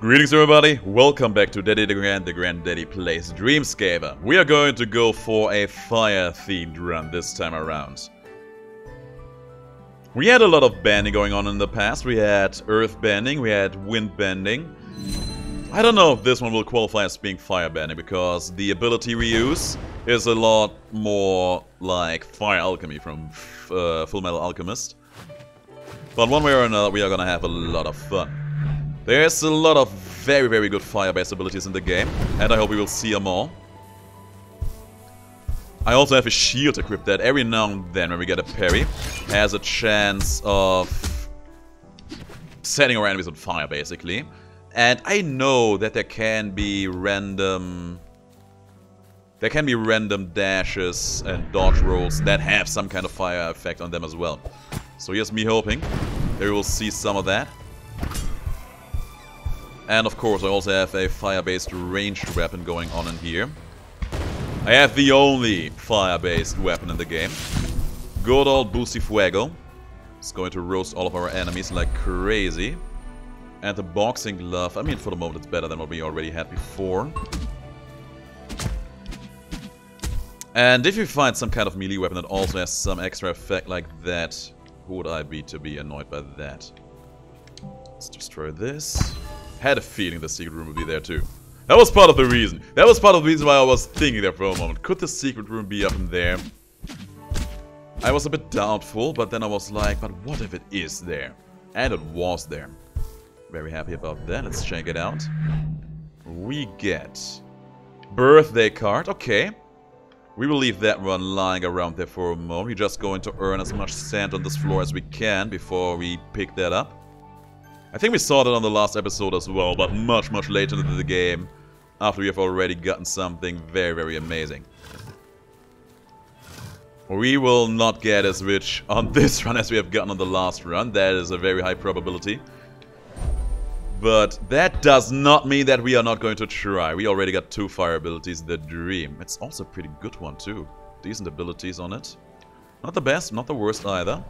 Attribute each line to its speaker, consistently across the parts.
Speaker 1: Greetings everybody, welcome back to Daddy DeGrand, the Granddaddy Plays Dreamscaper. We are going to go for a fire-themed run this time around. We had a lot of bending going on in the past. We had earth bending, we had wind bending. I don't know if this one will qualify as being fire bending because the ability we use is a lot more like fire alchemy from uh, Full Metal Alchemist. But one way or another, we are gonna have a lot of fun. There's a lot of very, very good fire-based abilities in the game, and I hope we will see them all. I also have a shield equipped that every now and then, when we get a parry, has a chance of setting our enemies on fire, basically. And I know that there can be random... There can be random dashes and dodge rolls that have some kind of fire effect on them as well. So here's me hoping that we will see some of that. And of course I also have a fire-based ranged weapon going on in here. I have the only fire-based weapon in the game. Good old Bucifuego. It's going to roast all of our enemies like crazy. And the boxing glove, I mean for the moment it's better than what we already had before. And if you find some kind of melee weapon that also has some extra effect like that, who would I be to be annoyed by that? Let's destroy this. Had a feeling the secret room would be there too. That was part of the reason. That was part of the reason why I was thinking there for a moment. Could the secret room be up in there? I was a bit doubtful, but then I was like, but what if it is there? And it was there. Very happy about that. Let's check it out. We get... Birthday card. Okay. We will leave that one lying around there for a moment. We're just going to earn as much sand on this floor as we can before we pick that up. I think we saw that on the last episode as well, but much, much later into the game, after we have already gotten something very, very amazing. We will not get as rich on this run as we have gotten on the last run, that is a very high probability. But that does not mean that we are not going to try. We already got two fire abilities, the Dream. It's also a pretty good one too. Decent abilities on it. Not the best, not the worst either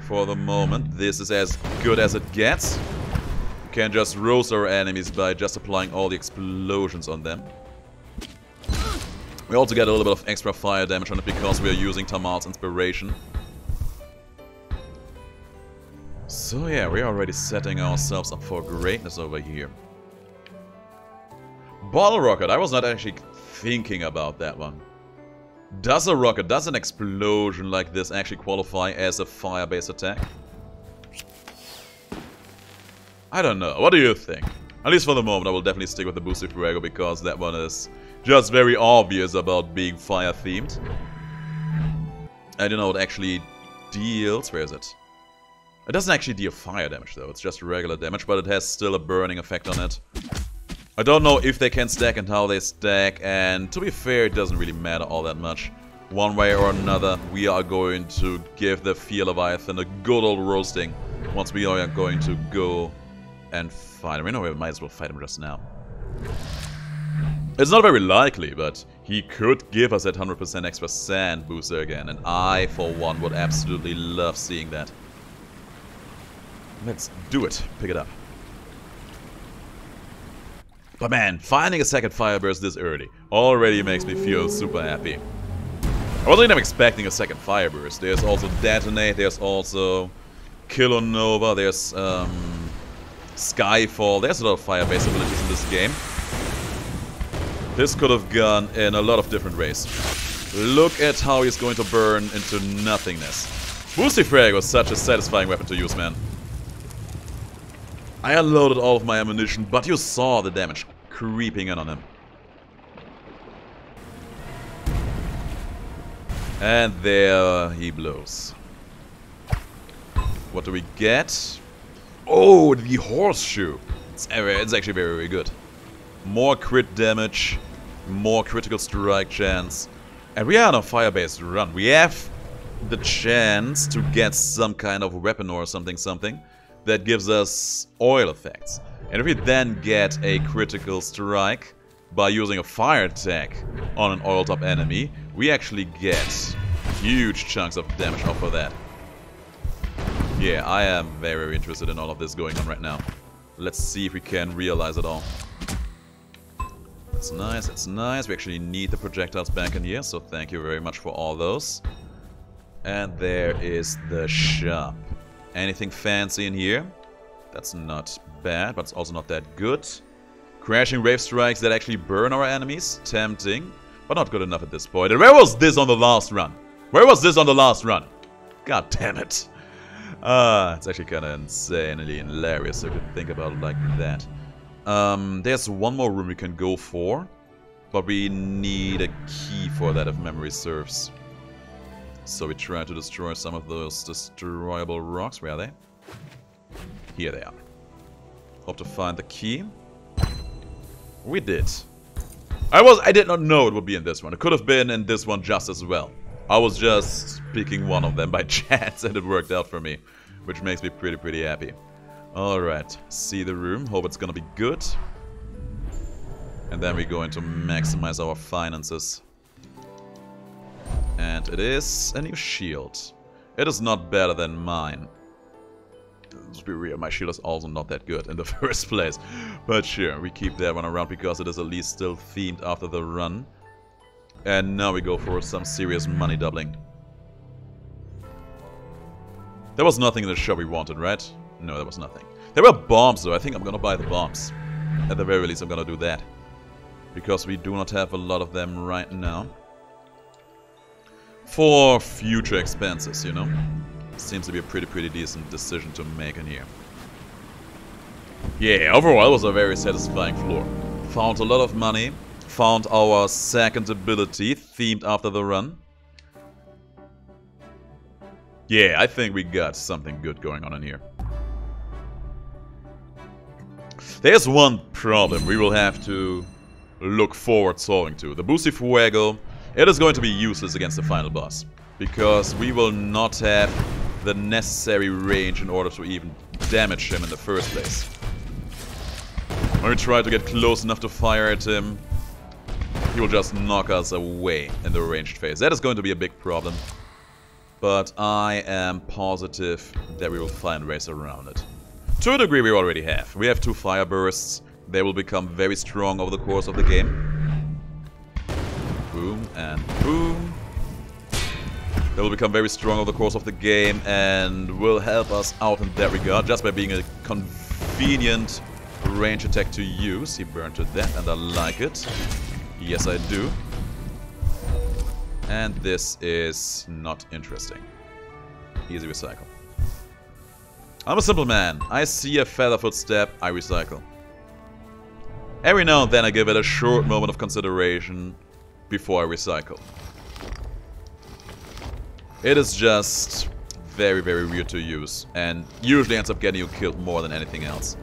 Speaker 1: for the moment. This is as good as it gets. We can just roast our enemies by just applying all the explosions on them. We also get a little bit of extra fire damage on it because we are using Tamal's inspiration. So yeah, we're already setting ourselves up for greatness over here. Bottle Rocket, I was not actually thinking about that one. Does a rocket, does an explosion like this actually qualify as a fire-based attack? I don't know. What do you think? At least for the moment, I will definitely stick with the Bucifuego because that one is just very obvious about being fire-themed. I don't know, it actually deals... Where is it? It doesn't actually deal fire damage though, it's just regular damage, but it has still a burning effect on it. I don't know if they can stack and how they stack, and to be fair, it doesn't really matter all that much. One way or another, we are going to give the Fear Leviathan a good old roasting once we are going to go and fight him. You know, we might as well fight him just now. It's not very likely, but he could give us that 100% extra sand booster again, and I, for one, would absolutely love seeing that. Let's do it. Pick it up. But man, finding a second Fireburst this early already makes me feel super happy. I wasn't even expecting a second Fireburst. There's also Detonate, there's also Kilonova, there's um, Skyfall. There's a lot of fire-based abilities in this game. This could have gone in a lot of different ways. Look at how he's going to burn into nothingness. Bucifuego was such a satisfying weapon to use, man. I unloaded all of my ammunition, but you saw the damage creeping in on him. And there he blows. What do we get? Oh, the horseshoe. It's, it's actually very, very good. More crit damage, more critical strike chance. And we are on a fire-based run. We have the chance to get some kind of weapon or something something that gives us oil effects. And if we then get a critical strike by using a fire attack on an oil top enemy, we actually get huge chunks of damage off of that. Yeah, I am very, very interested in all of this going on right now. Let's see if we can realize it all. That's nice, that's nice. We actually need the projectiles back in here, so thank you very much for all those. And there is the shop. Anything fancy in here? That's not bad, but it's also not that good. Crashing wave strikes that actually burn our enemies. Tempting, but not good enough at this point. And where was this on the last run? Where was this on the last run? God damn it. Uh, it's actually kind of insanely hilarious if you think about it like that. Um, there's one more room we can go for, but we need a key for that if memory serves. So we try to destroy some of those destroyable rocks. Where are they? Here they are. Hope to find the key. We did. I was I did not know it would be in this one. It could have been in this one just as well. I was just picking one of them by chance and it worked out for me. Which makes me pretty, pretty happy. Alright, see the room. Hope it's gonna be good. And then we're going to maximize our finances. And it is a new shield. It is not better than mine. Let's be real, my shield is also not that good in the first place. But sure, we keep that one around because it is at least still themed after the run. And now we go for some serious money doubling. There was nothing in the shop we wanted, right? No, there was nothing. There were bombs though, I think I'm gonna buy the bombs. At the very least I'm gonna do that. Because we do not have a lot of them right now. For future expenses, you know? Seems to be a pretty, pretty decent decision to make in here. Yeah, overall it was a very satisfying floor. Found a lot of money, found our second ability themed after the run. Yeah, I think we got something good going on in here. There's one problem we will have to look forward solving to. The Bucifuego, it is going to be useless against the final boss. Because we will not have the necessary range in order to even damage him in the first place. When we try to get close enough to fire at him, he will just knock us away in the ranged phase. That is going to be a big problem. But I am positive that we will find ways around it. To a degree we already have. We have two fire bursts. They will become very strong over the course of the game. Boom and boom. They will become very strong over the course of the game and will help us out in that regard just by being a convenient range attack to use. He burned to that and I like it. Yes, I do. And this is not interesting. Easy recycle. I'm a simple man. I see a feather footstep, I recycle. Every now and then I give it a short moment of consideration before I recycle. It is just very, very weird to use, and usually ends up getting you killed more than anything else.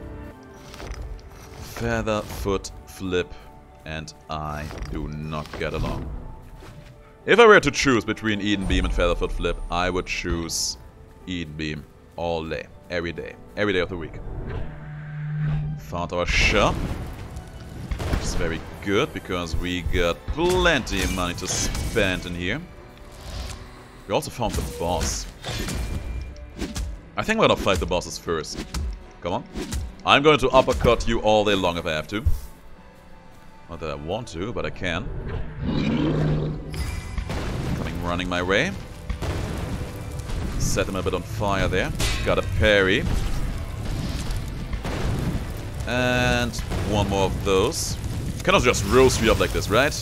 Speaker 1: Feather, foot, flip, and I do not get along. If I were to choose between Eden Beam and Featherfoot Flip, I would choose Eden Beam all day, every day, every day of the week. Found our shop, which is very good because we got plenty of money to spend in here. We also found the boss. I think we're gonna fight the bosses first. Come on. I'm going to uppercut you all day long if I have to. Not that I want to, but I can. Coming running my way. Set him a bit on fire there. Got a parry. And one more of those. Cannot just roast you up like this, right?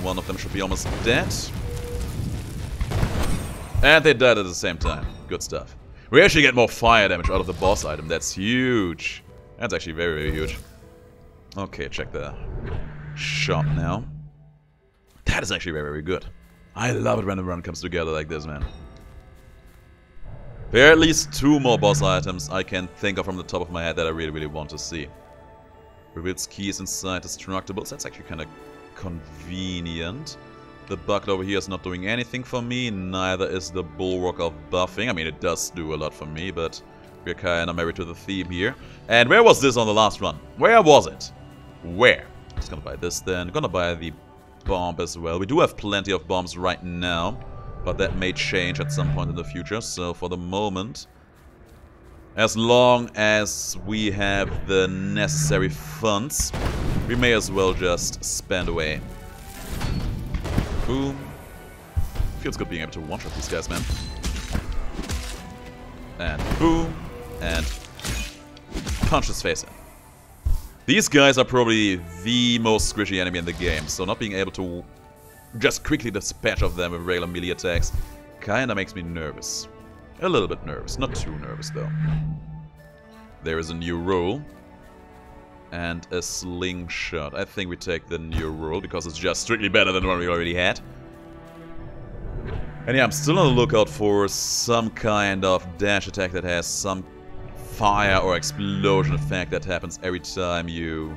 Speaker 1: One of them should be almost dead. And they died at the same time. Good stuff. We actually get more fire damage out of the boss item. That's huge. That's actually very, very huge. Okay, check the shop now. That is actually very, very good. I love it when the run comes together like this, man. There are at least two more boss items I can think of from the top of my head that I really, really want to see. Reveals keys inside destructibles. That's actually kind of convenient. The bucket over here is not doing anything for me. Neither is the bulwark of buffing. I mean, it does do a lot for me, but we're kind of married to the theme here. And where was this on the last run? Where was it? Where? Just gonna buy this then. Gonna buy the bomb as well. We do have plenty of bombs right now, but that may change at some point in the future. So for the moment, As long as we have the necessary funds, we may as well just spend away. Boom. Feels good being able to one-shot these guys, man. And boom. And punch his face in. These guys are probably the most squishy enemy in the game, so not being able to just quickly dispatch of them with regular melee attacks kinda makes me nervous. A little bit nervous, not too nervous though. There is a new roll. And a slingshot. I think we take the new rule because it's just strictly better than the one we already had. And yeah, I'm still on the lookout for some kind of dash attack that has some fire or explosion effect that happens every time you...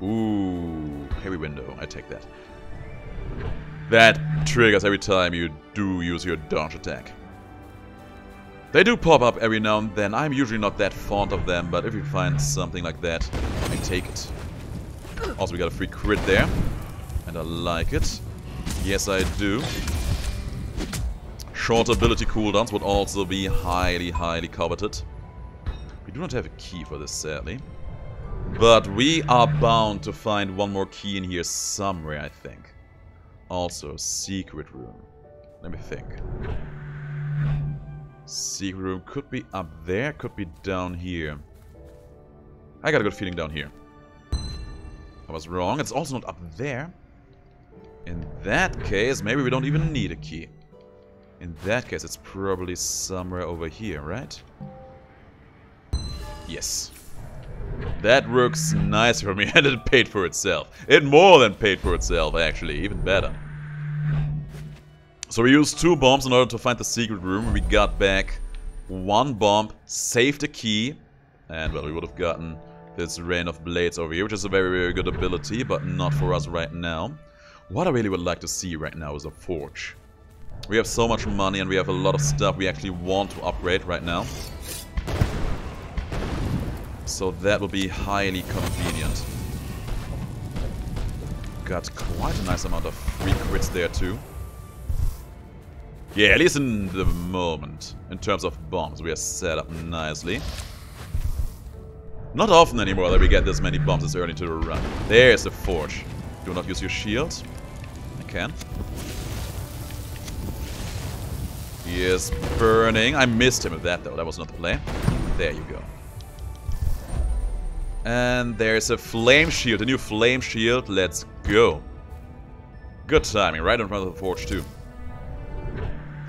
Speaker 1: Ooh, heavy window. I take that. That triggers every time you do use your dodge attack. They do pop up every now and then. I'm usually not that fond of them, but if you find something like that, I take it. Also, we got a free crit there. And I like it. Yes, I do. Short ability cooldowns would also be highly, highly coveted. We do not have a key for this, sadly. But we are bound to find one more key in here somewhere, I think. Also, secret room. Let me think. Secret room could be up there, could be down here. I got a good feeling down here. I was wrong, it's also not up there. In that case, maybe we don't even need a key. In that case, it's probably somewhere over here, right? Yes. That works nice for me, and it paid for itself. It more than paid for itself, actually, even better. So we used two bombs in order to find the secret room. We got back one bomb, saved a key, and well, we would have gotten this Rain of Blades over here, which is a very, very good ability, but not for us right now. What I really would like to see right now is a forge. We have so much money and we have a lot of stuff we actually want to upgrade right now. So that will be highly convenient. Got quite a nice amount of free crits there too. Yeah, at least in the moment, in terms of bombs, we are set up nicely. Not often anymore that we get this many bombs this early into the run. There's the forge. Do not use your shield. I can. He is burning. I missed him with that though. That was not the play. There you go. And there's a flame shield. A new flame shield. Let's go. Good timing. Right in front of the forge too.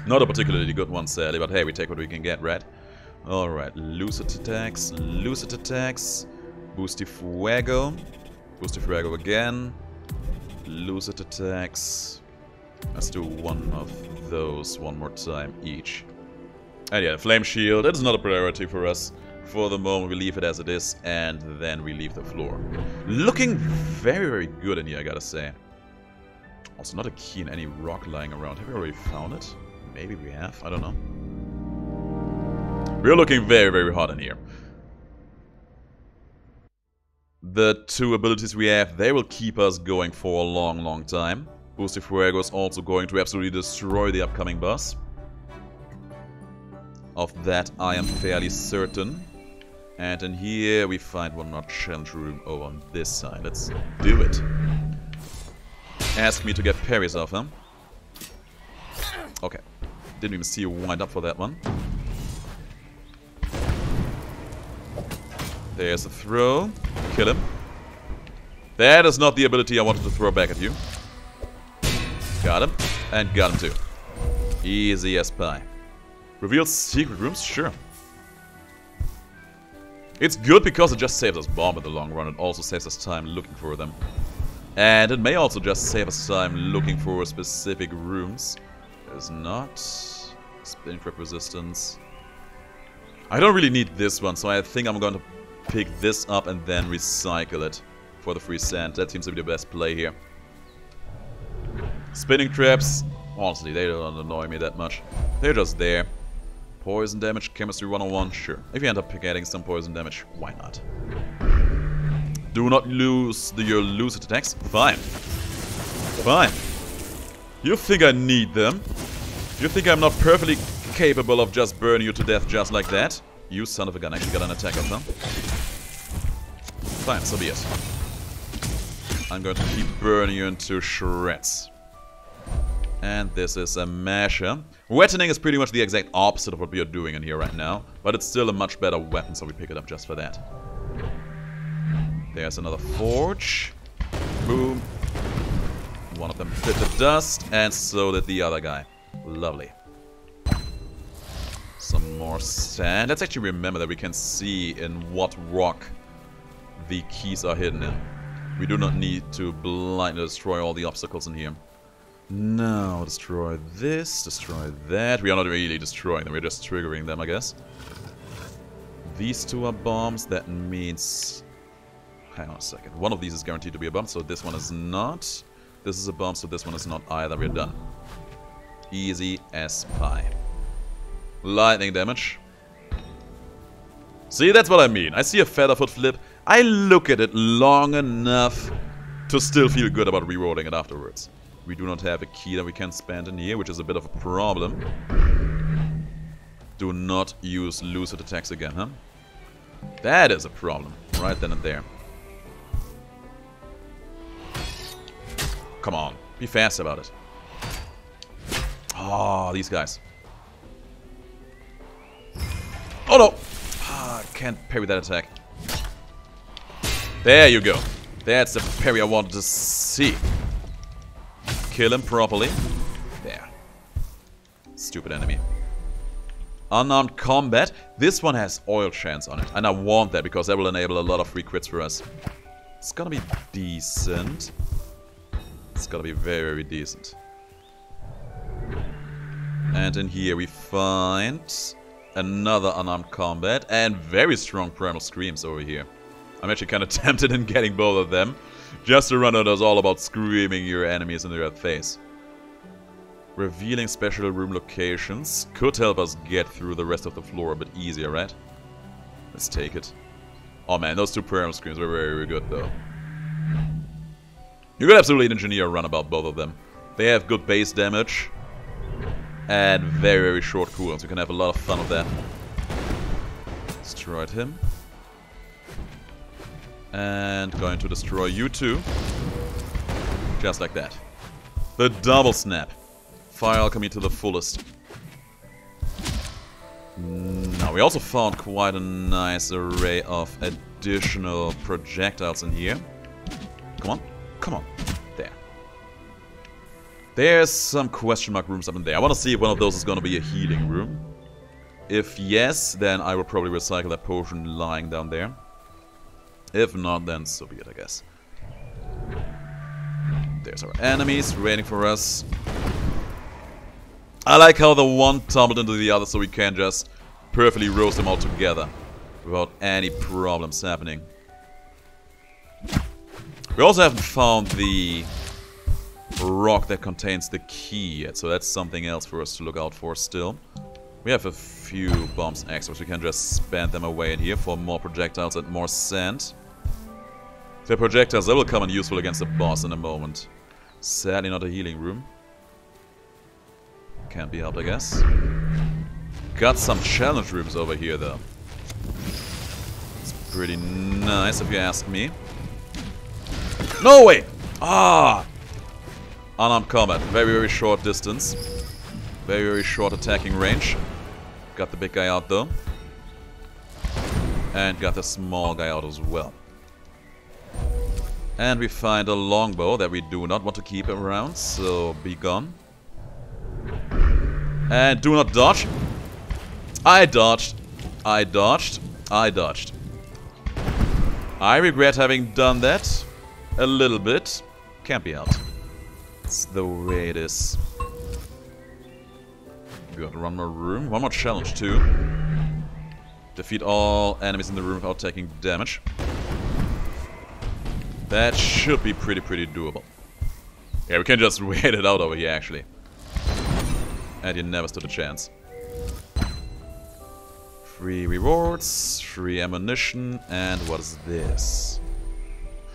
Speaker 1: Not a particularly good one, sadly, but hey, we take what we can get, right? Alright, Lucid attacks, Lucid attacks, Boosty Fuego, Boosty Fuego again, Lucid attacks. Let's do one of those one more time each. And yeah, Flame Shield, it is not a priority for us. For the moment, we leave it as it is, and then we leave the floor. Looking very, very good in here, I gotta say. Also, not a key in any rock lying around. Have we already found it? Maybe we have. I don't know. We're looking very, very hot in here. The two abilities we have, they will keep us going for a long, long time. Boosty Fuego is also going to absolutely destroy the upcoming boss. Of that I am fairly certain. And in here we find one more challenge room over on this side. Let's do it. Ask me to get parries off him. Okay. Didn't even see you wind up for that one. There's a throw. Kill him. That is not the ability I wanted to throw back at you. Got him. And got him too. Easy as pie. Reveals secret rooms? Sure. It's good because it just saves us bomb in the long run. It also saves us time looking for them. And it may also just save us time looking for specific rooms. There's not. Trap resistance. I don't really need this one, so I think I'm going to pick this up and then recycle it for the free sand. That seems to be the best play here. Spinning traps, honestly, they don't annoy me that much. They're just there. Poison damage, chemistry 101, sure. If you end up getting some poison damage, why not? Do not lose the, your lucid attacks? Fine. Fine. You think I need them? You think I'm not perfectly capable of just burning you to death just like that? You son of a gun actually got an attack up, them. Fine, so be it. I'm going to keep burning you into shreds. And this is a masher. Wettening is pretty much the exact opposite of what we are doing in here right now. But it's still a much better weapon, so we pick it up just for that. There's another forge. Boom. One of them bit the dust, and so did the other guy. Lovely. Some more sand. Let's actually remember that we can see in what rock the keys are hidden in. We do not need to blindly destroy all the obstacles in here. Now, destroy this, destroy that. We are not really destroying them, we're just triggering them, I guess. These two are bombs, that means... Hang on a second. One of these is guaranteed to be a bomb, so this one is not. This is a bomb, so this one is not either. We're done. Easy as pie. Lightning damage. See, that's what I mean. I see a Featherfoot flip. I look at it long enough to still feel good about rerolling it afterwards. We do not have a key that we can spend in here, which is a bit of a problem. Do not use lucid attacks again, huh? That is a problem, right then and there. Come on, be fast about it. Oh, these guys. Oh no! Ah, can't parry that attack. There you go. That's the parry I wanted to see. Kill him properly. There. Stupid enemy. Unarmed combat. This one has oil chance on it. And I want that because that will enable a lot of free crits for us. It's gonna be decent. It's gonna be very, very decent. And in here we find another unarmed combat and very strong primal screams over here. I'm actually kind of tempted in getting both of them. Just to run out is all about screaming your enemies in their face. Revealing special room locations could help us get through the rest of the floor a bit easier, right? Let's take it. Oh man, those two primal screams were very, very good though. You could absolutely engineer a run about both of them. They have good base damage and very, very short cooldowns. You can have a lot of fun with that. Destroyed him. And going to destroy you too. Just like that. The double snap. Fire alchemy to the fullest. Now, we also found quite a nice array of additional projectiles in here. Come on. Come on. There. There's some question mark rooms up in there. I want to see if one of those is going to be a healing room. If yes, then I will probably recycle that potion lying down there. If not, then so be it, I guess. There's our enemies waiting for us. I like how the one tumbled into the other so we can just perfectly roast them all together without any problems happening. We also haven't found the rock that contains the key yet, so that's something else for us to look out for still. We have a few bombs extra, so we can just spend them away in here for more projectiles and more sand. The projectiles, that will come in useful against the boss in a moment. Sadly not a healing room. Can't be helped, I guess. Got some challenge rooms over here, though. It's pretty nice, if you ask me. No way! Ah! Unarmed combat. Very, very short distance. Very, very short attacking range. Got the big guy out, though. And got the small guy out as well. And we find a longbow that we do not want to keep around, so be gone. And do not dodge. I dodged. I dodged. I dodged. I regret having done that. A little bit. Can't be helped. It's the way it is. Got one more room. One more challenge too. Defeat all enemies in the room without taking damage. That should be pretty, pretty doable. Yeah, we can just wait it out over here, actually. And you never stood a chance. Free rewards, free ammunition, and what is this?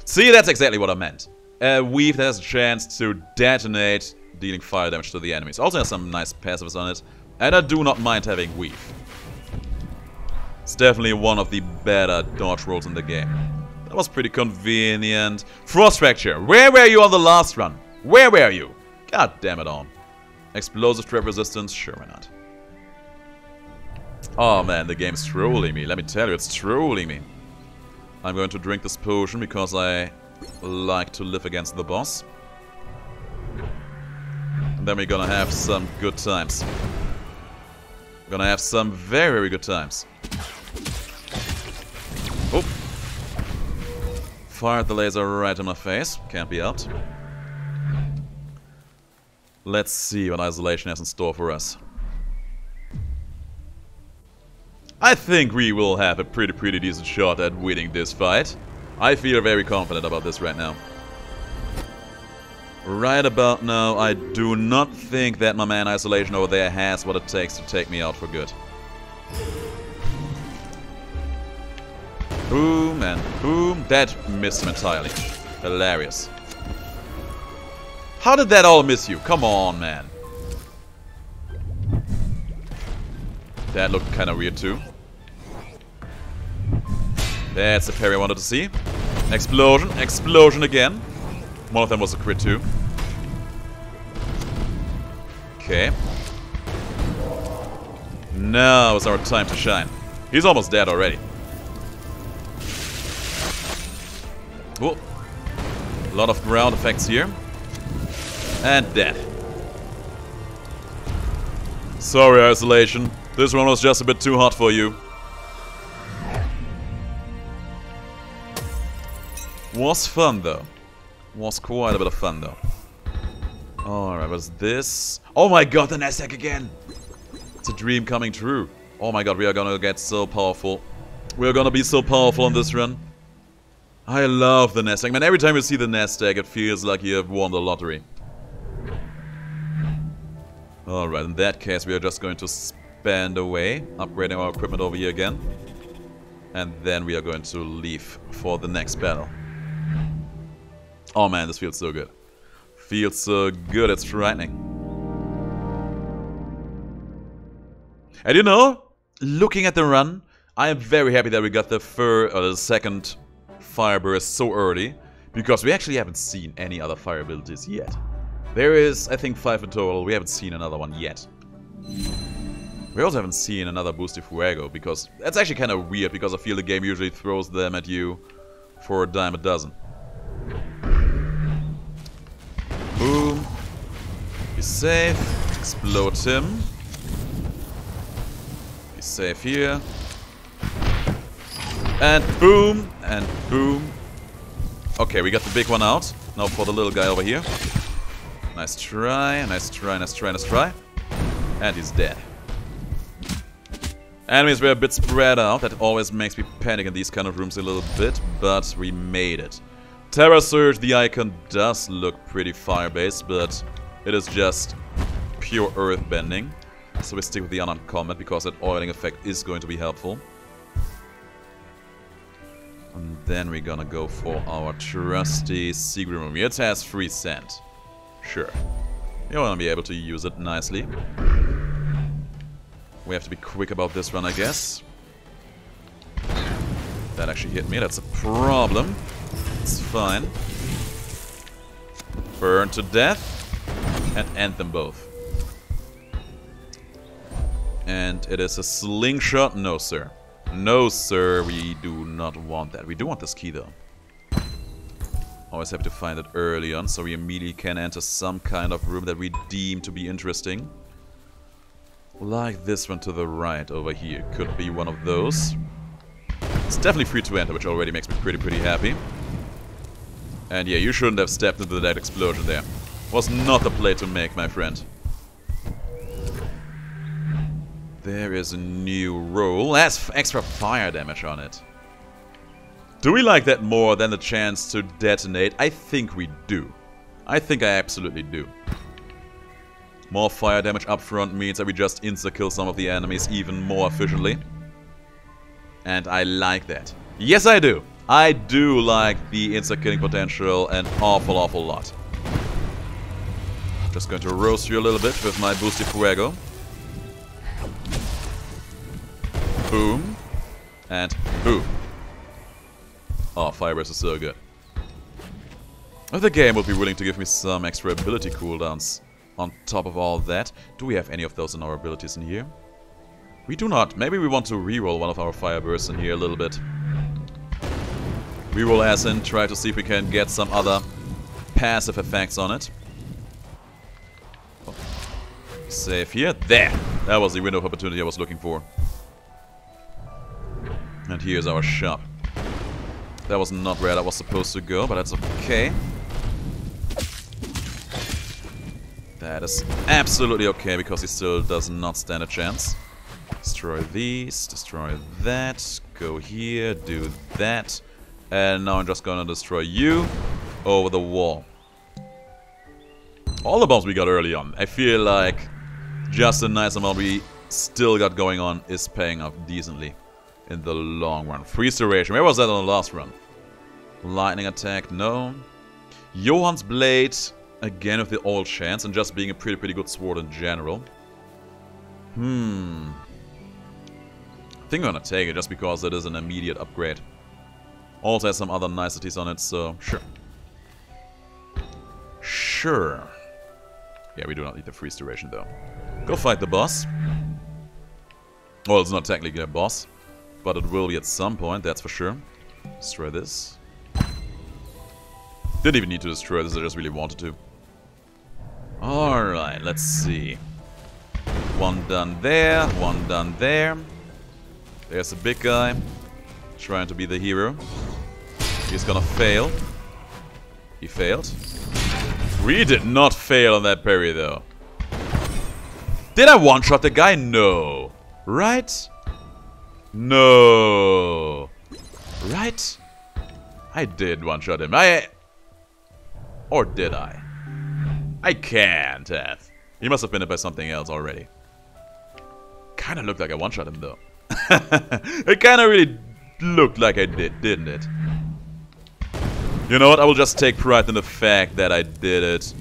Speaker 1: See, that's exactly what I meant. Weave that has a chance to detonate, dealing fire damage to the enemies. Also has some nice passives on it, and I do not mind having weave. It's definitely one of the better dodge rolls in the game. That was pretty convenient. Frost Fracture, where were you on the last run? Where were you? God damn it all. Explosive trap resistance, sure why not. Oh man, the game's trolling me. Let me tell you, it's trolling me. I'm going to drink this potion because I like to live against the boss. And then we're gonna have some good times. We're gonna have some very, very good times. Oh. Fired the laser right in my face. Can't be helped. Let's see what Isolation has in store for us. I think we will have a pretty, pretty decent shot at winning this fight. I feel very confident about this right now. Right about now, I do not think that my man Isolation over there has what it takes to take me out for good. Boom and boom. That missed him entirely. Hilarious. How did that all miss you? Come on, man. That looked kind of weird too. That's the parry I wanted to see. Explosion, explosion again. One of them was a crit too. Okay. Now is our time to shine. He's almost dead already. Oh. A lot of ground effects here. And dead. Sorry, Isolation. This one was just a bit too hot for you. Was fun, though. Was quite a bit of fun, though. Alright, what's this? Oh my god, the Nasdaq again! It's a dream coming true. Oh my god, we are gonna get so powerful. We're gonna be so powerful on this run. I love the Nasdaq. Man, every time you see the Nasdaq, it feels like you have won the lottery. Alright, in that case, we are just going to spend away, upgrading our equipment over here again. And then we are going to leave for the next battle. Oh man, this feels so good. Feels so good, it's frightening. And you know, looking at the run, I am very happy that we got the fur or uh, the second fire burst so early, because we actually haven't seen any other fire abilities yet. There is, I think, five in total. We haven't seen another one yet. We also haven't seen another Boost Fuego, because that's actually kind of weird, because I feel the game usually throws them at you for a dime a dozen. Boom. Be safe. Explode him. Be safe here. And boom. And boom. Okay, we got the big one out. Now for the little guy over here. Nice try, nice try, nice try, nice try. And he's dead. Enemies were a bit spread out. That always makes me panic in these kind of rooms a little bit. But we made it. Terra Surge, the icon, does look pretty fire-based, but it is just pure earth bending. So we stick with the combat because that oiling effect is going to be helpful. And then we're gonna go for our trusty secret room. It has free sand. Sure. You wanna be able to use it nicely. We have to be quick about this run, I guess. That actually hit me, that's a problem. It's fine. Burn to death. And end them both. And it is a slingshot? No, sir. No, sir, we do not want that. We do want this key, though. Always happy to find it early on, so we immediately can enter some kind of room that we deem to be interesting. Like this one to the right over here. Could be one of those. It's definitely free to enter, which already makes me pretty, pretty happy. And yeah, you shouldn't have stepped into that explosion there. Was not the play to make, my friend. There is a new roll. That's extra fire damage on it. Do we like that more than the chance to detonate? I think we do. I think I absolutely do. More fire damage up front means that we just insta-kill some of the enemies even more efficiently. And I like that. Yes, I do. I do like the insta-killing potential an awful, awful lot. Just going to roast you a little bit with my boosted Fuego. Boom. And boom. Oh, Fireburst is so good. If the game would be willing to give me some extra ability cooldowns on top of all that. Do we have any of those in our abilities in here? We do not. Maybe we want to reroll one of our Fire Bursts in here a little bit. Reroll as in, try to see if we can get some other passive effects on it. Oh. Save here. There! That was the window of opportunity I was looking for. And here's our shop. That was not where that was supposed to go, but that's okay. That is absolutely okay, because he still does not stand a chance. Destroy these, destroy that, go here, do that. And now I'm just gonna destroy you over the wall. All the bombs we got early on, I feel like just a nice amount we still got going on is paying off decently in the long run. Freeze duration, where was that on the last run? Lightning attack, no. Johann's Blade, again with the oil chance, and just being a pretty, pretty good sword in general. Hmm. I think I'm gonna take it just because it is an immediate upgrade. Also has some other niceties on it, so sure. Sure. Yeah, we do not need the freeze duration though. Go fight the boss. Well, it's not technically a boss, but it will be at some point, that's for sure. Destroy this. Didn't even need to destroy this, I just really wanted to. Alright, let's see. One done there, one done there. There's a big guy. Trying to be the hero. He's gonna fail. He failed. We did not fail on that parry though. Did I one-shot the guy? No. Right? No. Right? I did one-shot him. I... Or did I? I can't have. He must have been hit by something else already. Kinda looked like I one-shot him though. it kinda really looked like I did, didn't it? You know what, I will just take pride in the fact that I did it.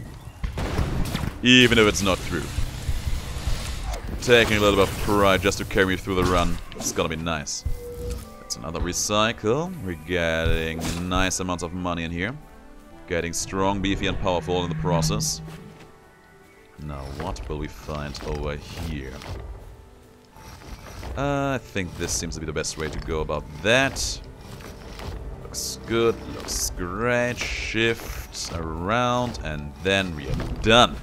Speaker 1: Even if it's not true. Taking a little bit of pride just to carry me through the run. It's gonna be nice. That's another recycle. We're getting nice amounts of money in here. Getting strong, beefy, and powerful in the process. Now, what will we find over here? Uh, I think this seems to be the best way to go about that. Looks good, looks great. Shift around, and then we are done.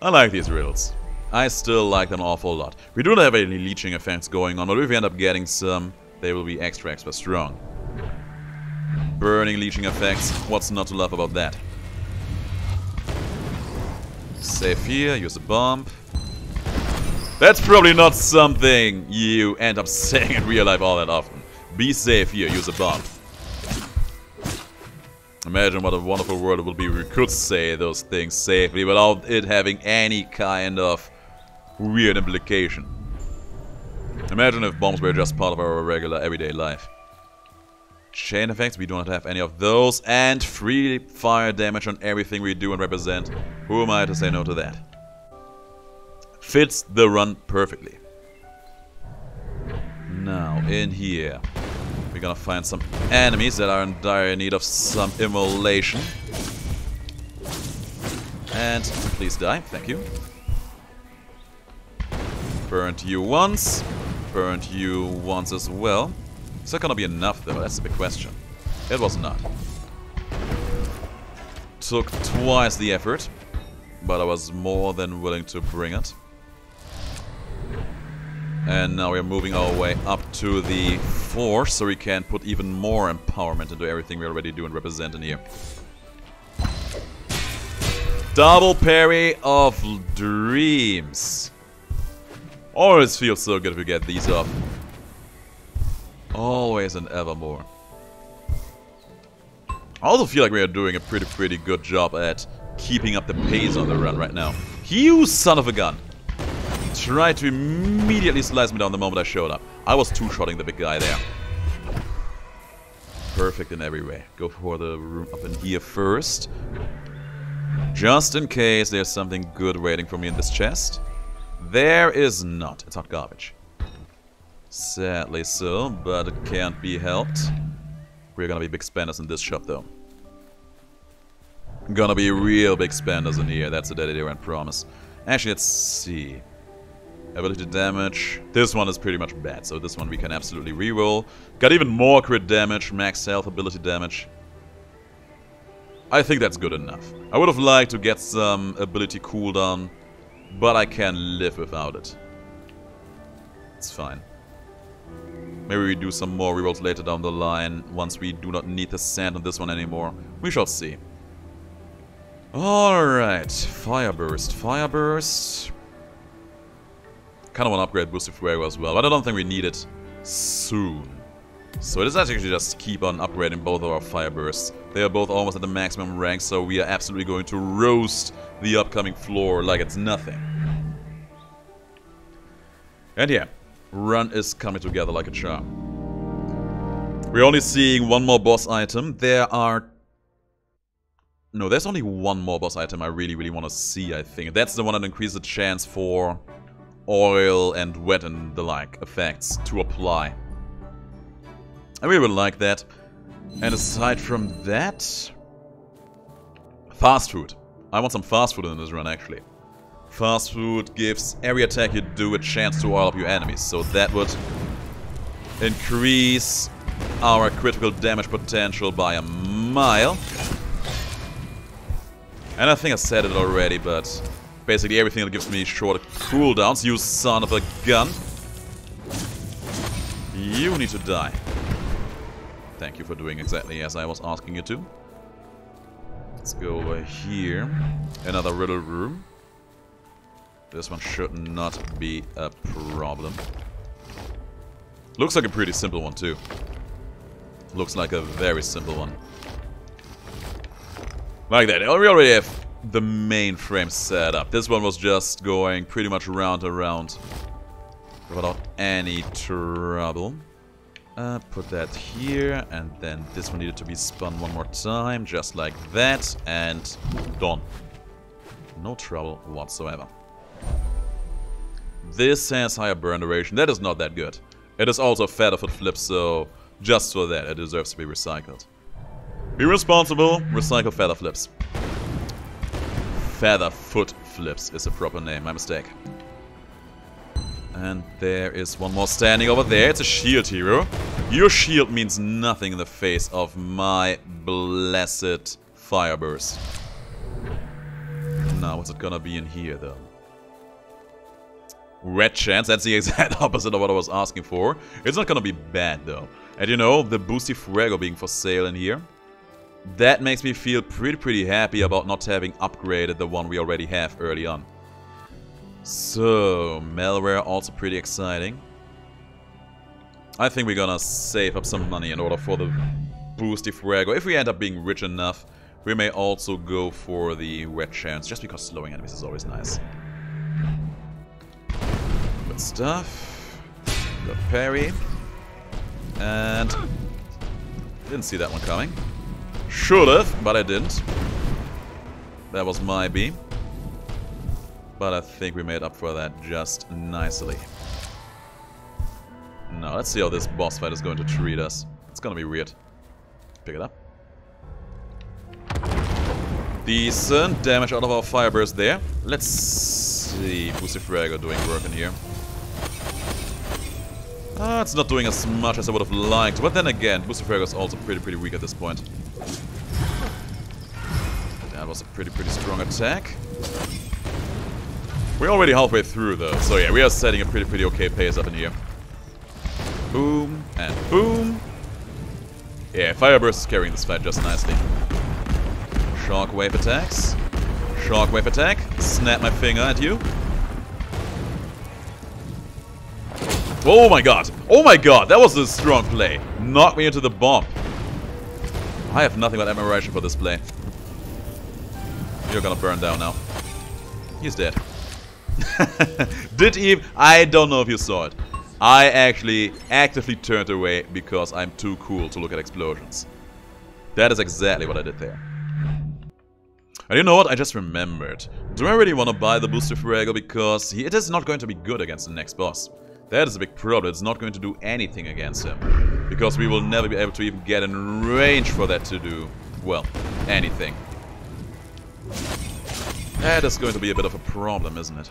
Speaker 1: I like these riddles. I still like them an awful lot. We don't have any leeching effects going on, but if we end up getting some, they will be extra extra strong. Burning leeching effects, what's not to love about that? Save here, use a bomb. That's probably not something you end up saying in real life all that often. Be safe here, use a bomb. Imagine what a wonderful world it would be if we could say those things safely without it having any kind of weird implication. Imagine if bombs were just part of our regular everyday life. Chain effects, we do not have any of those. And free fire damage on everything we do and represent. Who am I to say no to that? Fits the run perfectly. Now, in here, we're gonna find some enemies that are in dire need of some immolation. And please die, thank you. Burned you once, burned you once as well. Is that gonna be enough though? That's the big question. It was not. Took twice the effort, but I was more than willing to bring it. And now we're moving our way up to the 4, so we can put even more empowerment into everything we already do and represent in here. Double parry of dreams. Always feels so good if we get these up. Always and evermore. I also feel like we are doing a pretty, pretty good job at keeping up the pace on the run right now. You son of a gun! Tried to immediately slice me down the moment I showed up. I was two-shotting the big guy there. Perfect in every way. Go for the room up in here first. Just in case there's something good waiting for me in this chest. There is not. It's not garbage. Sadly so, but it can't be helped. We're gonna be big spenders in this shop though. Gonna be real big spenders in here, that's a Duran promise. Actually, let's see. Ability damage. This one is pretty much bad, so this one we can absolutely reroll. Got even more crit damage, max health, ability damage. I think that's good enough. I would have liked to get some ability cooldown, but I can live without it. It's fine. Maybe we do some more rerolls later down the line, once we do not need the sand on this one anymore. We shall see. Alright, Fire Burst. Fire Burst. Kind of want to upgrade Booster Fuego as well, but I don't think we need it soon. So let's actually just keep on upgrading both of our Fire Bursts. They are both almost at the maximum rank, so we are absolutely going to roast the upcoming floor like it's nothing. And yeah, run is coming together like a charm. We're only seeing one more boss item. There are... No, there's only one more boss item I really, really want to see, I think. That's the one that increases the chance for oil and wet and the like effects to apply. I really would like that. And aside from that... Fast food. I want some fast food in this run, actually. Fast food gives every attack you do a chance to oil up your enemies. So that would increase our critical damage potential by a mile. And I think I said it already, but basically everything that gives me short cooldowns, you son of a gun. You need to die. Thank you for doing exactly as I was asking you to. Let's go over here. Another riddle room. This one should not be a problem. Looks like a pretty simple one too. Looks like a very simple one. Like that. We already have the mainframe setup. This one was just going pretty much round and round without any trouble. Uh, put that here, and then this one needed to be spun one more time, just like that, and done. No trouble whatsoever. This has higher burn duration. That is not that good. It is also Featherfoot Flip, so just for that, it deserves to be recycled. Be responsible, recycle Feather Flips. Feather Foot Flips is a proper name, my mistake. And there is one more standing over there. It's a shield hero. Your shield means nothing in the face of my blessed Fireburst. Now, what's it gonna be in here, though? Wet chance, that's the exact opposite of what I was asking for. It's not gonna be bad, though. And you know, the Boosty Fuego being for sale in here, that makes me feel pretty, pretty happy about not having upgraded the one we already have early on. So, malware also pretty exciting. I think we're gonna save up some money in order for the Boosty Fuego. If we end up being rich enough, we may also go for the Wet Chance, just because slowing enemies is always nice. Good stuff. Got parry. And... Didn't see that one coming. Should have, but I didn't. That was my beam. But I think we made up for that just nicely. Now, let's see how this boss fight is going to treat us. It's gonna be weird. Pick it up. Decent damage out of our fire fireburst there. Let's see. Fuego doing work in here. Ah, it's not doing as much as I would have liked. But then again, Fuego is also pretty, pretty weak at this point. That was a pretty, pretty strong attack. We're already halfway through though, so yeah, we are setting a pretty, pretty okay pace up in here. Boom, and boom. Yeah, Fireburst is carrying this fight just nicely. Shockwave attacks. Shockwave attack. Snap my finger at you. Oh my god. Oh my god, that was a strong play. Knock me into the bomb. I have nothing but admiration for this play. You're gonna burn down now. He's dead. Did he? I don't know if you saw it. I actually actively turned away because I'm too cool to look at explosions. That is exactly what I did there. And you know what? I just remembered. Do I really want to buy the Booster Fuego because he, it is not going to be good against the next boss. That is a big problem. It's not going to do anything against him. Because we will never be able to even get in range for that to do, well, anything. That is going to be a bit of a problem, isn't it?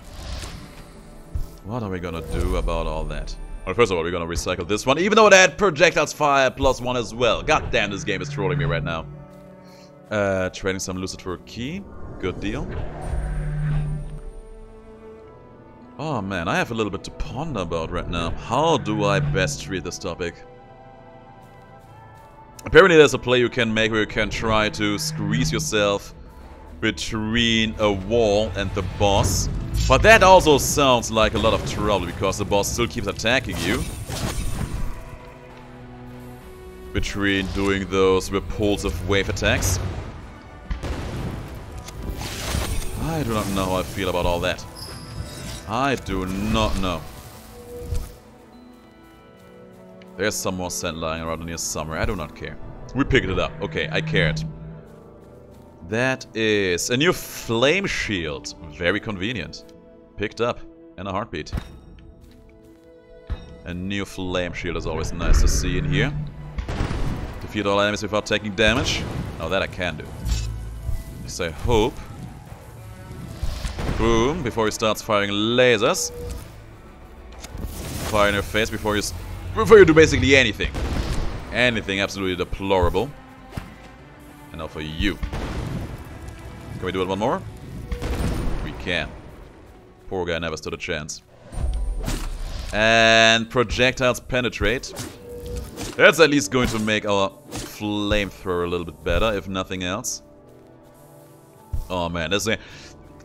Speaker 1: What are we gonna do about all that? Well, first of all, we're gonna recycle this one, even though that projectiles fire plus one as well. God damn, this game is trolling me right now. Uh, trading some lucid for a key. Good deal. Oh man, I have a little bit to ponder about right now. How do I best treat this topic? Apparently there's a play you can make where you can try to squeeze yourself between a wall and the boss. But that also sounds like a lot of trouble because the boss still keeps attacking you. Between doing those repulsive wave attacks. I do not know how I feel about all that. I do not know. There's some more sand lying around near somewhere. I do not care. We picked it up. Okay, I cared. That is a new flame shield. Very convenient. Picked up in a heartbeat. A new flame shield is always nice to see in here. Defeat all enemies without taking damage. Now that I can do. So I hope. Boom, before he starts firing lasers. Fire in your face before you, before you do basically anything. Anything absolutely deplorable. And now for you. Can we do it one more? We can. Poor guy never stood a chance. And projectiles penetrate. That's at least going to make our flamethrower a little bit better, if nothing else. Oh man, this is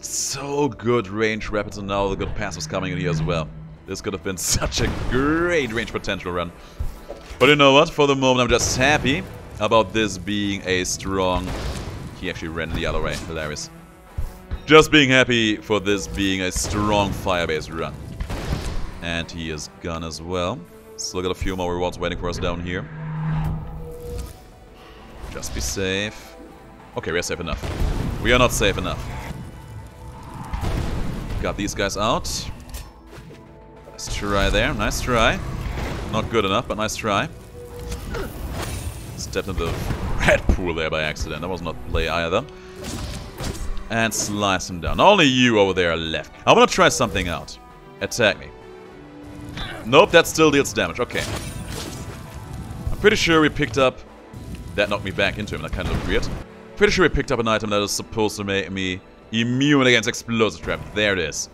Speaker 1: so good range weapons and now the good passives coming in here as well. This could have been such a great range potential run. But you know what? For the moment I'm just happy about this being a strong he actually ran the other way. Hilarious. Just being happy for this being a strong Firebase run. And he is gone as well. Still got a few more rewards waiting for us down here. Just be safe. Okay, we're safe enough. We are not safe enough. Got these guys out. Nice try there. Nice try. Not good enough, but nice try. Stepped into the red pool there by accident. That was not play either. And slice him down. Only you over there left. I want to try something out. Attack me. Nope, that still deals damage. Okay. I'm pretty sure we picked up... That knocked me back into him. That kind of looked weird. Pretty sure we picked up an item that is supposed to make me immune against explosive trap. There it is.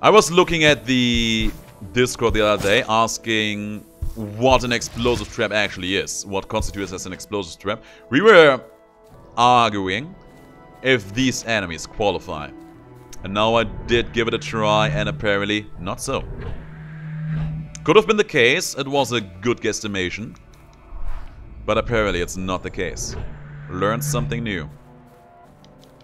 Speaker 1: I was looking at the Discord the other day asking what an explosive trap actually is. What constitutes as an explosive trap. We were arguing if these enemies qualify. And now I did give it a try and apparently not so. Could have been the case, it was a good guesstimation. But apparently it's not the case. Learned something new.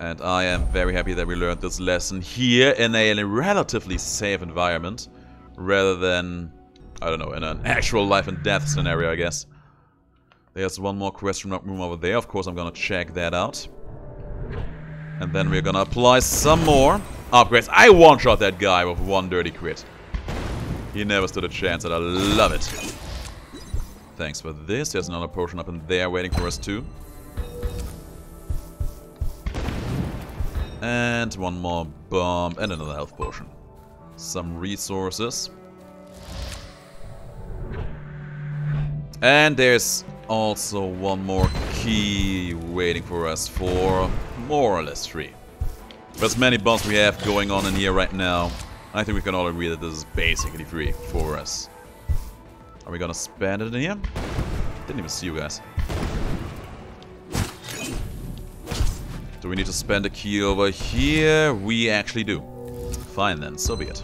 Speaker 1: And I am very happy that we learned this lesson here in a relatively safe environment. Rather than I don't know, in an actual life and death scenario, I guess. There's one more question room over there. Of course, I'm gonna check that out. And then we're gonna apply some more upgrades. I one-shot that guy with one dirty crit. He never stood a chance, and I love it. Thanks for this. There's another potion up in there waiting for us too. And one more bomb and another health potion. Some resources. And there's also one more key waiting for us for more or less free. But as many bombs we have going on in here right now, I think we can all agree that this is basically free for us. Are we gonna spend it in here? Didn't even see you guys. Do we need to spend a key over here? We actually do. Fine then, so be it.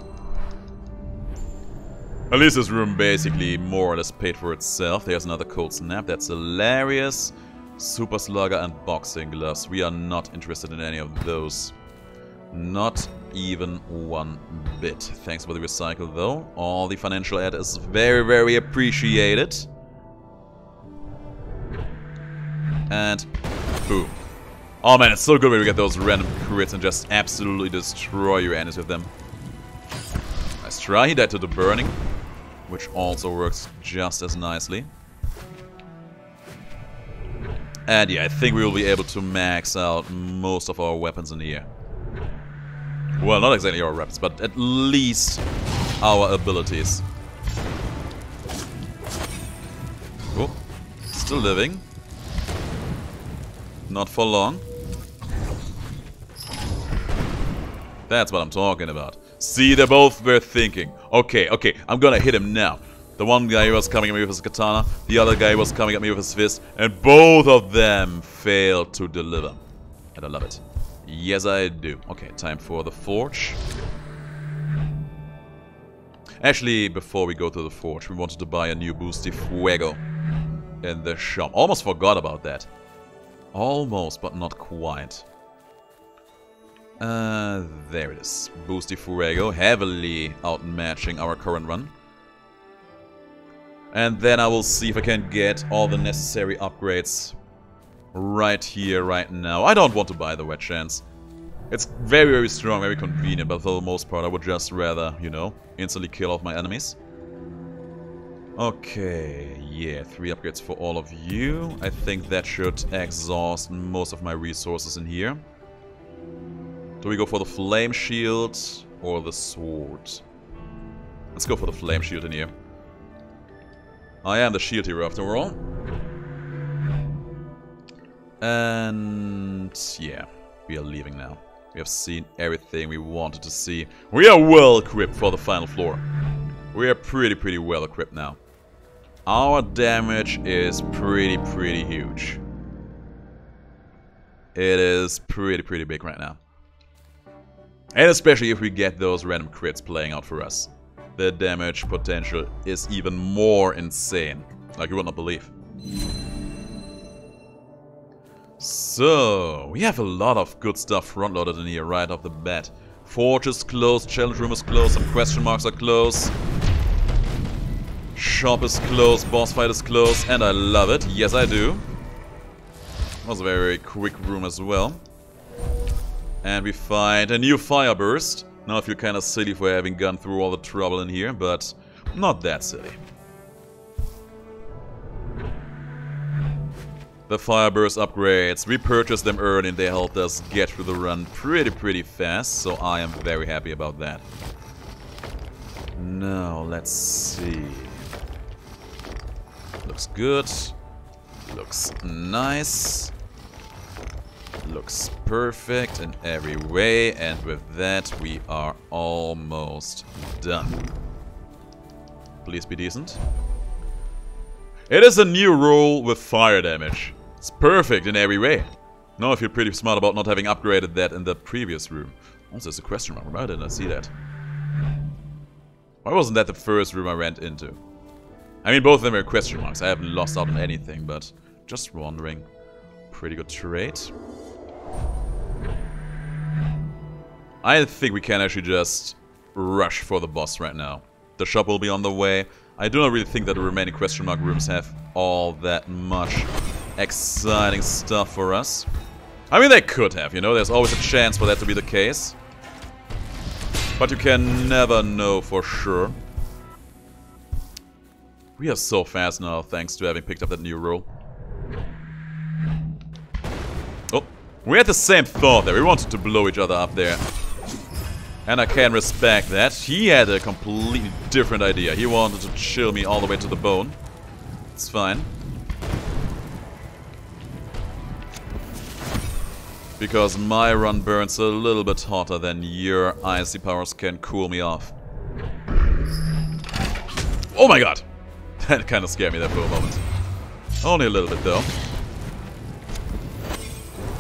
Speaker 1: At least this room basically more or less paid for itself. There's another cold snap. That's hilarious. Super Slugger and Boxing Gloves. We are not interested in any of those. Not even one bit. Thanks for the recycle though. All the financial aid is very, very appreciated. And boom. Oh man, it's so good when we get those random crits and just absolutely destroy your enemies with them. Nice try, he died to the burning. which also works just as nicely. And yeah, I think we will be able to max out most of our weapons in here. Well, not exactly our weapons, but at least our abilities. Oh, still living. Not for long. That's what I'm talking about. See, they both were thinking. Okay, okay, I'm gonna hit him now. The one guy was coming at me with his katana, the other guy was coming at me with his fist, and both of them failed to deliver. And I love it. Yes, I do. Okay, time for the forge. Actually, before we go to the forge, we wanted to buy a new Boosty Fuego in the shop. Almost forgot about that. Almost, but not quite. Uh, there it is. Boosty Fuego, heavily outmatching our current run. And then I will see if I can get all the necessary upgrades right here, right now. I don't want to buy the Wet Chance. It's very, very strong, very convenient, but for the most part I would just rather, you know, instantly kill off my enemies. Okay, yeah, three upgrades for all of you. I think that should exhaust most of my resources in here. Do we go for the flame shield or the sword? Let's go for the flame shield in here. I am the shield hero after all. And yeah, we are leaving now. We have seen everything we wanted to see. We are well equipped for the final floor. We are pretty, pretty well equipped now. Our damage is pretty, pretty huge. It is pretty, pretty big right now. And especially if we get those random crits playing out for us. The damage potential is even more insane. Like you would not believe. So, we have a lot of good stuff front-loaded in here right off the bat. Forge is closed, challenge room is closed, some question marks are closed. Shop is closed, boss fight is closed, and I love it. Yes, I do. Was a very, very quick room as well. And we find a new fire burst. Now I feel kinda silly for having gone through all the trouble in here, but not that silly. The Fireburst upgrades, we purchased them early and they helped us get through the run pretty pretty fast, so I am very happy about that. Now, let's see. Looks good. Looks nice. Looks perfect in every way, and with that we are almost done. Please be decent. It is a new rule with fire damage. It's perfect in every way. Now I feel pretty smart about not having upgraded that in the previous room. Also, there's a question mark. Why didn't I see that? Why wasn't that the first room I went into? I mean, both of them are question marks. I haven't lost out on anything, but just wondering. Pretty good trade. I think we can actually just rush for the boss right now. The shop will be on the way. I do not really think that the remaining question mark rooms have all that much exciting stuff for us. I mean, they could have, you know, there's always a chance for that to be the case. But you can never know for sure. We are so fast now, thanks to having picked up that new roll. We had the same thought that We wanted to blow each other up there. And I can respect that. He had a completely different idea. He wanted to chill me all the way to the bone. It's fine. Because my run burns a little bit hotter than your icy powers can cool me off. Oh my god! That kind of scared me there for a moment. Only a little bit though.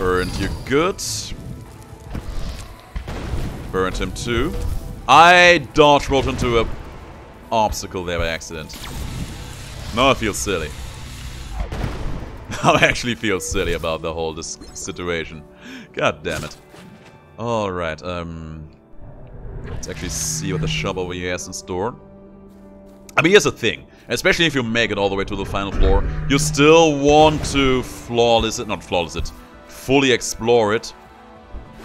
Speaker 1: Burned you good. Burned him too. I dodge rolled into a obstacle there by accident. Now I feel silly. I actually feel silly about the whole situation. God damn it. Alright, um... Let's actually see what the shop over here has in store. I mean, here's the thing. Especially if you make it all the way to the final floor, you still want to flawless it, not flawless it, fully explore it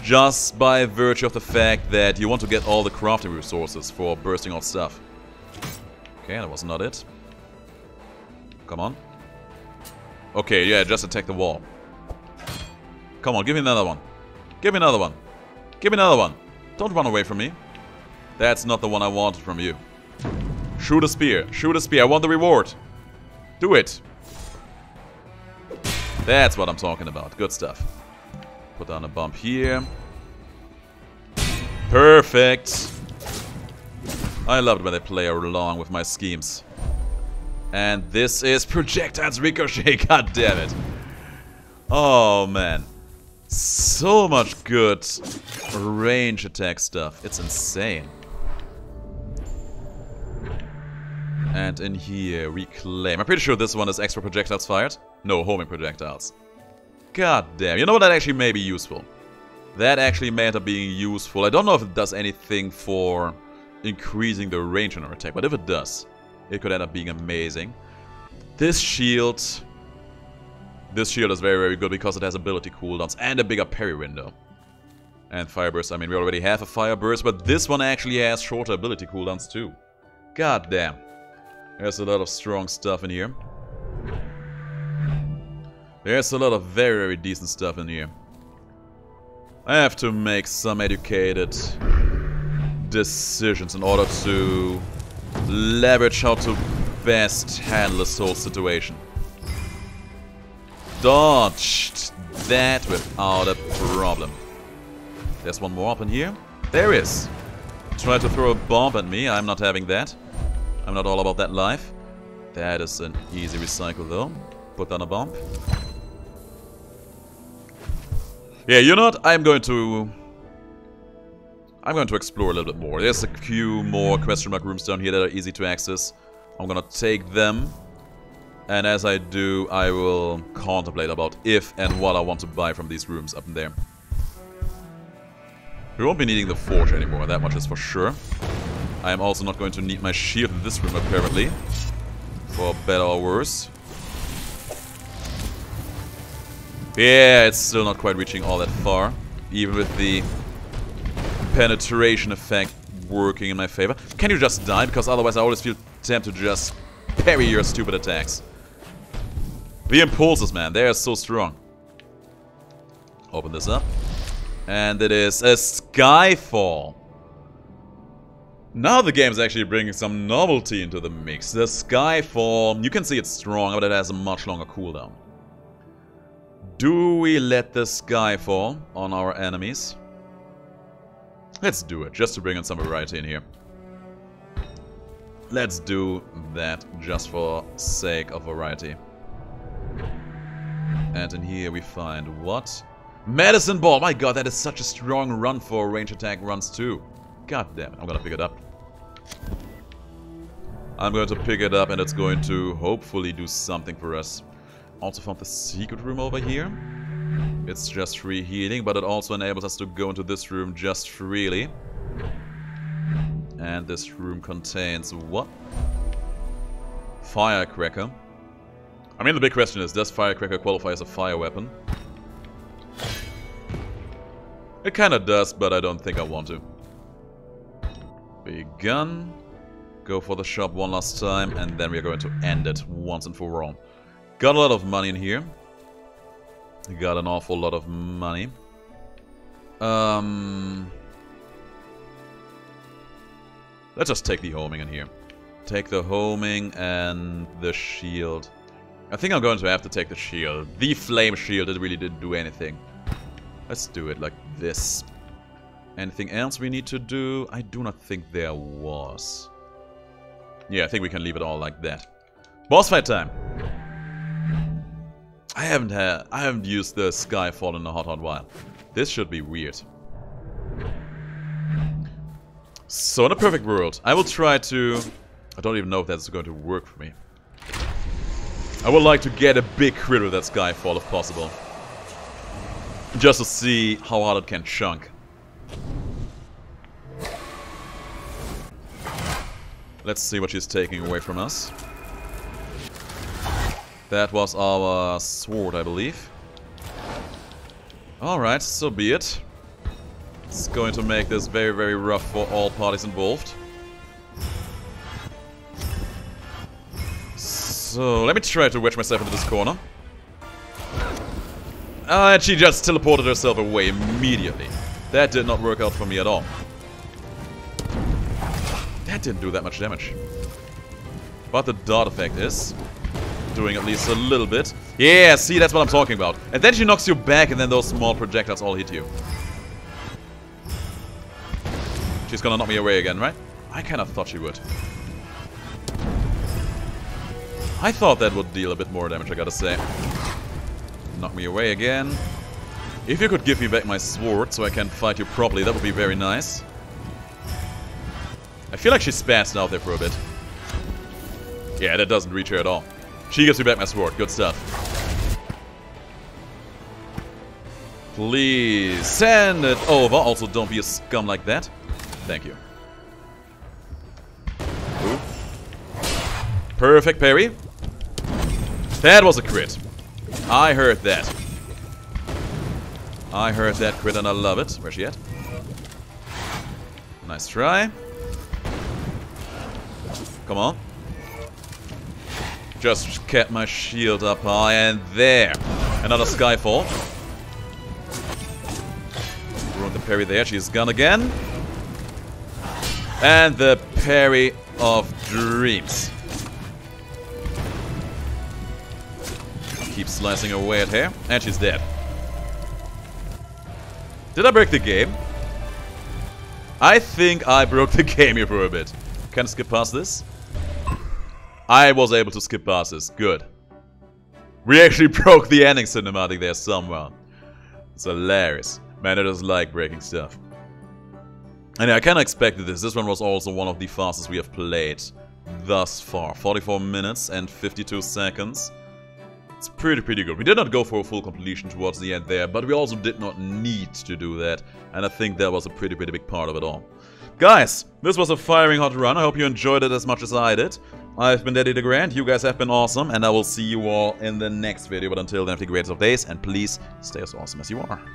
Speaker 1: just by virtue of the fact that you want to get all the crafting resources for bursting out stuff. Okay, that was not it. Come on. Okay, yeah, just attack the wall. Come on, give me another one. Give me another one. Give me another one. Don't run away from me. That's not the one I wanted from you. Shoot a spear. Shoot a spear. I want the reward. Do it. That's what I'm talking about. Good stuff. Put down a bump here. Perfect. I love it when they play along with my schemes. And this is projectiles ricochet, god damn it. Oh man. So much good range attack stuff. It's insane. And in here, reclaim. I'm pretty sure this one is extra projectiles fired. No, homing projectiles. God damn. You know what? That actually may be useful. That actually may end up being useful. I don't know if it does anything for increasing the range on our attack, but if it does, it could end up being amazing. This shield... This shield is very, very good because it has ability cooldowns and a bigger parry window. And fire burst, I mean, we already have a fire burst, but this one actually has shorter ability cooldowns too. God damn. There's a lot of strong stuff in here. There's a lot of very, very decent stuff in here. I have to make some educated decisions in order to leverage how to best handle this whole situation. Dodged that without a problem. There's one more up in here. There is. Try to throw a bomb at me. I'm not having that. I'm not all about that life. That is an easy recycle though. Put down a bomb. Yeah, you know what? I'm going to... I'm going to explore a little bit more. There's a few more question mark rooms down here that are easy to access. I'm gonna take them. And as I do, I will contemplate about if and what I want to buy from these rooms up in there. We won't be needing the forge anymore, that much is for sure. I am also not going to need my shield in this room, apparently. For better or worse. Yeah, it's still not quite reaching all that far. Even with the penetration effect working in my favor. Can you just die? Because otherwise I always feel tempted to just parry your stupid attacks. The impulses, man, they are so strong. Open this up. And it is a Skyfall. Now the game is actually bringing some novelty into the mix. The Skyfall, you can see it's strong, but it has a much longer cooldown. Do we let the sky fall on our enemies? Let's do it, just to bring in some variety in here. Let's do that, just for sake of variety. And in here we find what? Medicine Ball! My god, that is such a strong run for range attack runs too. God damn it, I'm gonna pick it up. I'm going to pick it up and it's going to hopefully do something for us. Also found the secret room over here. It's just free healing, but it also enables us to go into this room just freely. And this room contains what? Firecracker. I mean, the big question is, does Firecracker qualify as a fire weapon? It kinda does, but I don't think I want to. Big gun. Go for the shop one last time, and then we're going to end it once and for all. Got a lot of money in here. Got an awful lot of money. Um, let's just take the homing in here. Take the homing and the shield. I think I'm going to have to take the shield. The flame shield, it really didn't do anything. Let's do it like this. Anything else we need to do? I do not think there was. Yeah, I think we can leave it all like that. Boss fight time! I haven't had I haven't used the Skyfall in a hot hot while. This should be weird. So in a perfect world, I will try to... I don't even know if that's going to work for me. I would like to get a big crit with that Skyfall if possible. Just to see how hard it can chunk. Let's see what she's taking away from us. That was our sword, I believe. Alright, so be it. It's going to make this very, very rough for all parties involved. So, let me try to wedge myself into this corner. And she just teleported herself away immediately. That did not work out for me at all. That didn't do that much damage. But the dart effect is doing at least a little bit. Yeah, see, that's what I'm talking about. And then she knocks you back and then those small projectiles all hit you. She's gonna knock me away again, right? I kind of thought she would. I thought that would deal a bit more damage, I gotta say. Knock me away again. If you could give me back my sword so I can fight you properly, that would be very nice. I feel like she spazzed out there for a bit. Yeah, that doesn't reach her at all. She gives me back my sword. Good stuff. Please send it over. Also, don't be a scum like that. Thank you. Ooh. Perfect parry. That was a crit. I heard that. I heard that crit and I love it. Where's she at? Nice try. Come on. Just kept my shield up high and there. Another Skyfall. Ruined the parry there. She's gone again. And the parry of dreams. Keep slicing away at her. And she's dead. Did I break the game? I think I broke the game here for a bit. Can I skip past this? I was able to skip past this. Good. We actually broke the ending cinematic there somewhere. It's hilarious. Man, I just like breaking stuff. And I kinda expected this. This one was also one of the fastest we have played thus far. 44 minutes and 52 seconds. It's pretty, pretty good. We did not go for a full completion towards the end there, but we also did not need to do that. And I think that was a pretty, pretty big part of it all. Guys, this was a firing hot run. I hope you enjoyed it as much as I did. I've been Daddy DeGrand, you guys have been awesome, and I will see you all in the next video. But until then, have the greatest of days, and please stay as awesome as you are.